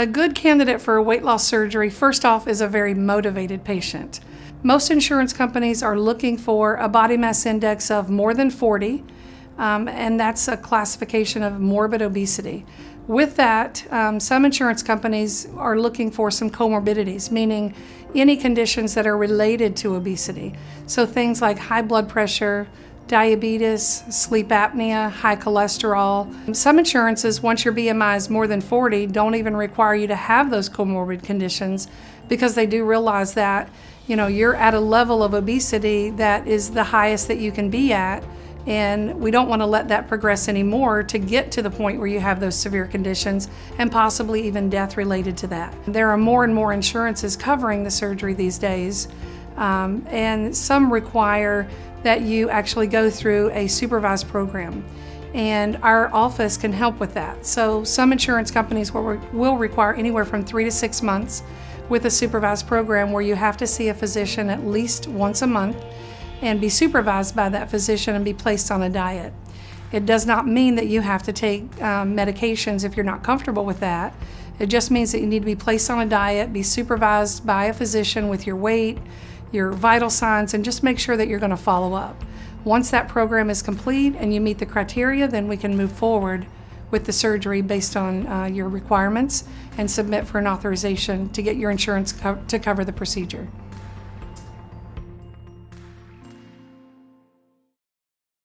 A good candidate for weight loss surgery, first off, is a very motivated patient. Most insurance companies are looking for a body mass index of more than 40, um, and that's a classification of morbid obesity. With that, um, some insurance companies are looking for some comorbidities, meaning any conditions that are related to obesity. So things like high blood pressure, diabetes, sleep apnea, high cholesterol. Some insurances, once your BMI is more than 40, don't even require you to have those comorbid conditions because they do realize that, you know, you're at a level of obesity that is the highest that you can be at and we don't want to let that progress anymore to get to the point where you have those severe conditions and possibly even death related to that. There are more and more insurances covering the surgery these days, um, and some require that you actually go through a supervised program. And our office can help with that. So, some insurance companies will, will require anywhere from three to six months with a supervised program where you have to see a physician at least once a month and be supervised by that physician and be placed on a diet. It does not mean that you have to take um, medications if you're not comfortable with that. It just means that you need to be placed on a diet, be supervised by a physician with your weight, your vital signs, and just make sure that you're going to follow up. Once that program is complete and you meet the criteria, then we can move forward with the surgery based on uh, your requirements and submit for an authorization to get your insurance co to cover the procedure.